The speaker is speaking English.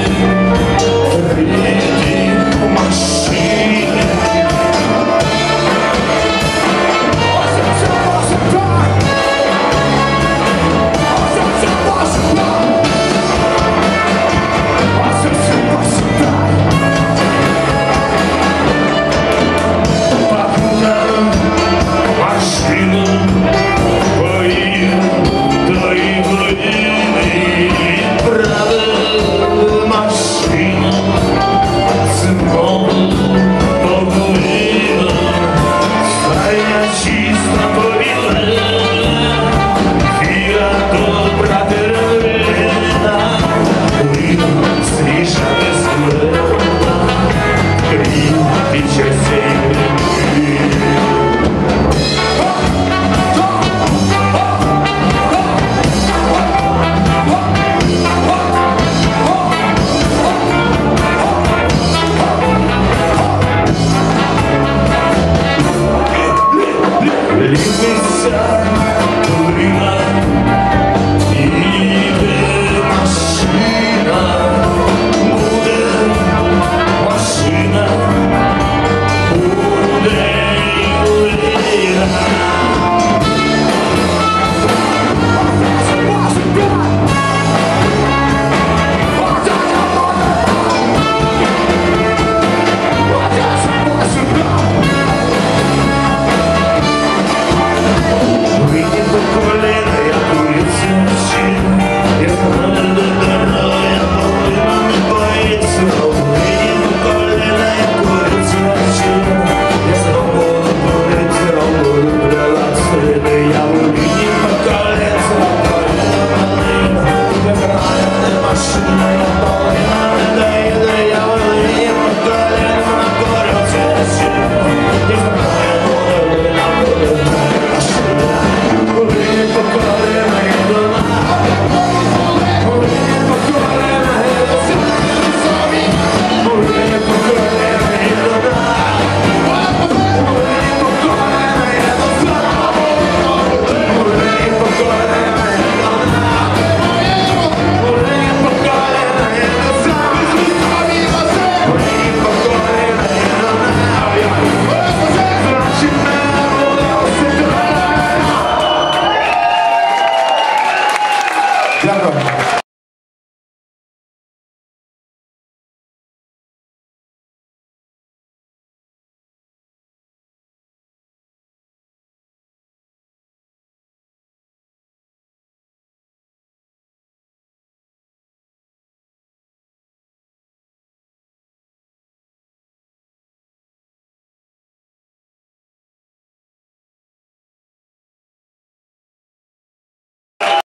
Hallelujah. Believe me sun, believe me.